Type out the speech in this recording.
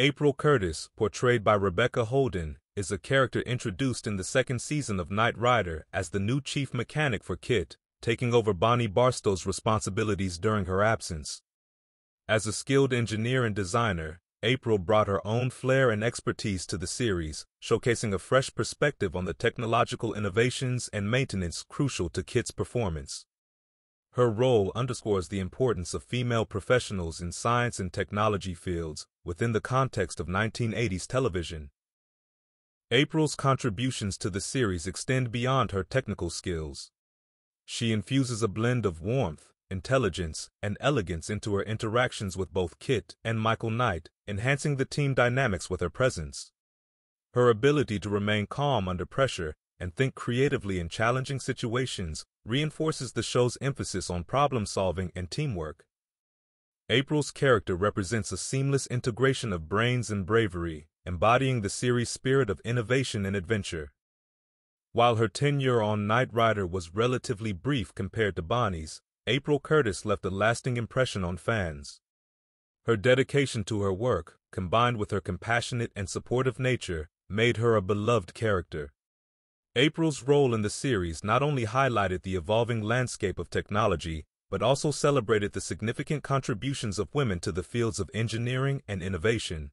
April Curtis, portrayed by Rebecca Holden, is a character introduced in the second season of Knight Rider as the new chief mechanic for KITT, taking over Bonnie Barstow's responsibilities during her absence. As a skilled engineer and designer, April brought her own flair and expertise to the series, showcasing a fresh perspective on the technological innovations and maintenance crucial to KITT's performance. Her role underscores the importance of female professionals in science and technology fields within the context of 1980s television. April's contributions to the series extend beyond her technical skills. She infuses a blend of warmth, intelligence, and elegance into her interactions with both KITT and Michael Knight, enhancing the team dynamics with her presence. Her ability to remain calm under pressure and think creatively in challenging situations reinforces the show's emphasis on problem solving and teamwork. April's character represents a seamless integration of brains and bravery, embodying the series' spirit of innovation and adventure. While her tenure on Knight Rider was relatively brief compared to Bonnie's, April Curtis left a lasting impression on fans. Her dedication to her work, combined with her compassionate and supportive nature, made her a beloved character. April's role in the series not only highlighted the evolving landscape of technology, but also celebrated the significant contributions of women to the fields of engineering and innovation.